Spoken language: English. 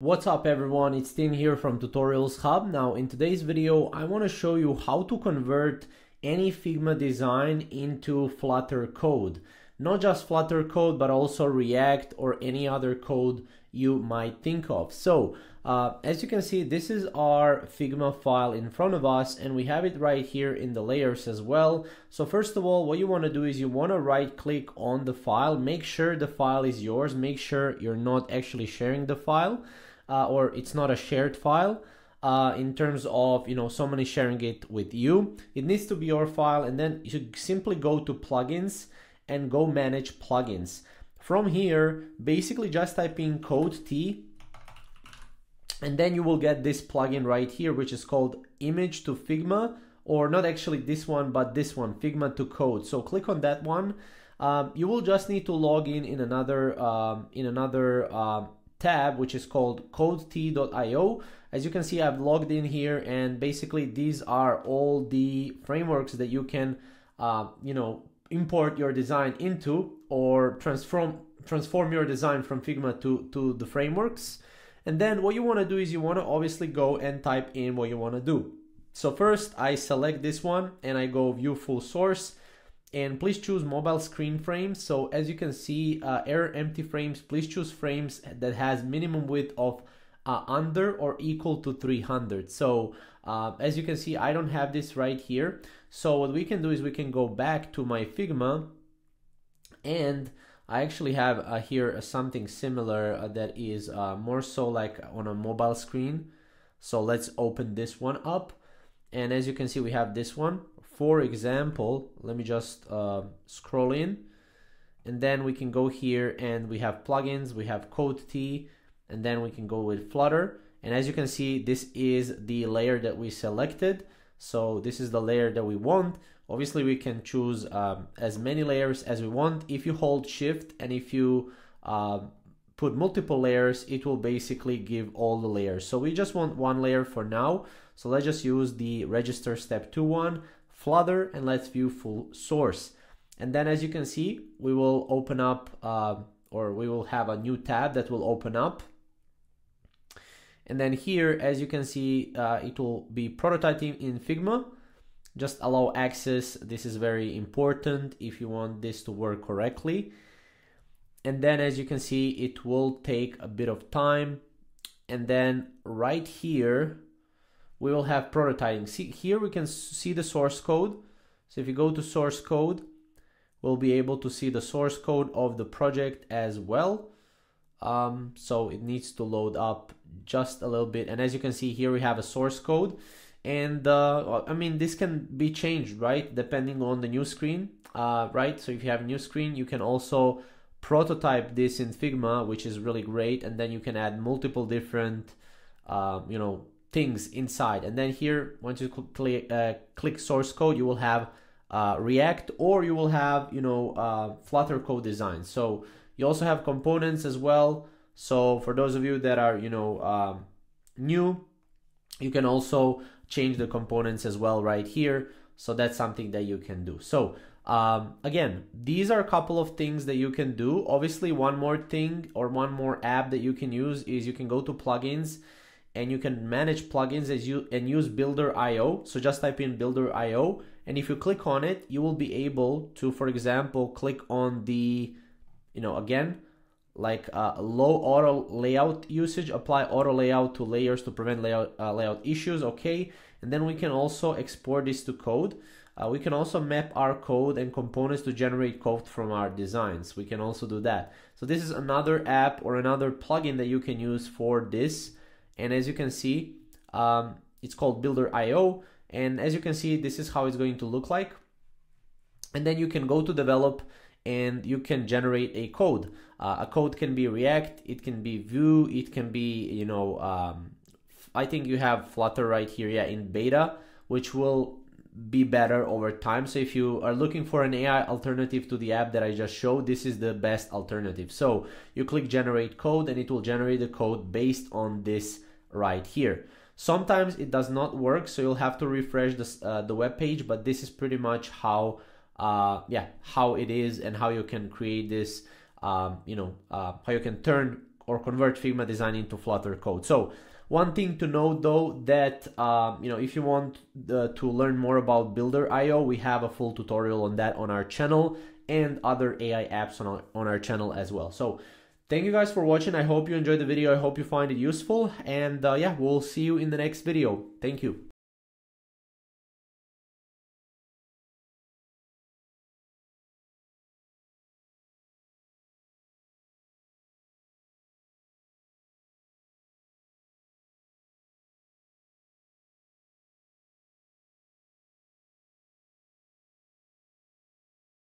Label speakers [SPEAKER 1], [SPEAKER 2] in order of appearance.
[SPEAKER 1] What's up everyone, it's Tim here from Tutorials Hub. Now in today's video I want to show you how to convert any Figma design into Flutter code. Not just Flutter code but also React or any other code you might think of. So uh, as you can see this is our Figma file in front of us and we have it right here in the layers as well. So first of all what you want to do is you want to right click on the file, make sure the file is yours, make sure you're not actually sharing the file uh, or it's not a shared file uh, in terms of you know somebody sharing it with you. It needs to be your file, and then you simply go to plugins and go manage plugins. From here, basically just type in code T and then you will get this plugin right here which is called image to Figma or not actually this one but this one Figma to code so click on that one um, you will just need to log in in another um, in another um, tab which is called codet.io as you can see I've logged in here and basically these are all the frameworks that you can uh, you know import your design into or transform transform your design from Figma to to the frameworks. And then what you want to do is you want to obviously go and type in what you want to do. So first I select this one and I go view full source and please choose mobile screen frames. So as you can see uh, error empty frames please choose frames that has minimum width of uh, under or equal to 300 so uh, as you can see I don't have this right here. So what we can do is we can go back to my Figma. And I actually have uh, here something similar uh, that is uh, more so like on a mobile screen. So let's open this one up. And as you can see we have this one for example, let me just uh, scroll in and then we can go here and we have plugins, we have code T, and then we can go with Flutter. And as you can see, this is the layer that we selected. So this is the layer that we want. Obviously, we can choose um, as many layers as we want. If you hold shift and if you uh, put multiple layers, it will basically give all the layers. So we just want one layer for now. So let's just use the register step 2 one. Flutter and let's view full source. And then as you can see, we will open up uh, or we will have a new tab that will open up. And then here, as you can see, uh, it will be prototyping in Figma. Just allow access. This is very important if you want this to work correctly. And then as you can see, it will take a bit of time. And then right here, we will have prototyping. See here we can see the source code. So if you go to source code, we'll be able to see the source code of the project as well. Um, so it needs to load up just a little bit. And as you can see here, we have a source code. And uh, I mean, this can be changed, right? Depending on the new screen, uh, right? So if you have a new screen, you can also prototype this in Figma, which is really great. And then you can add multiple different, uh, you know, things inside. And then here, once you click, uh, click source code, you will have uh, React or you will have, you know, uh, Flutter code design. So you also have components as well. So for those of you that are, you know, um, new, you can also change the components as well right here. So that's something that you can do. So um, again, these are a couple of things that you can do. Obviously, one more thing or one more app that you can use is you can go to plugins and you can manage plugins as you and use builder.io so just type in builder.io and if you click on it you will be able to for example click on the you know again like uh, low auto layout usage apply auto layout to layers to prevent layout uh, layout issues okay? And then we can also export this to code. Uh, we can also map our code and components to generate code from our designs. We can also do that. So this is another app or another plugin that you can use for this and as you can see um, it's called builder.io and as you can see this is how it's going to look like. And then you can go to develop and you can generate a code. Uh, a code can be react it can be vue it can be you know um, i think you have flutter right here yeah in beta which will be better over time. So if you are looking for an ai alternative to the app that i just showed this is the best alternative. So you click generate code and it will generate the code based on this right here. Sometimes it does not work, so you'll have to refresh this, uh, the web page, but this is pretty much how, uh, yeah, how it is and how you can create this, um, you know, uh, how you can turn or convert Figma design into Flutter code. So one thing to note though that uh, you know if you want the, to learn more about Builder.io, we have a full tutorial on that on our channel and other AI apps on our, on our channel as well. So thank you guys for watching. I hope you enjoyed the video. I hope you find it useful. And uh, yeah, we'll see you in the next video. Thank you.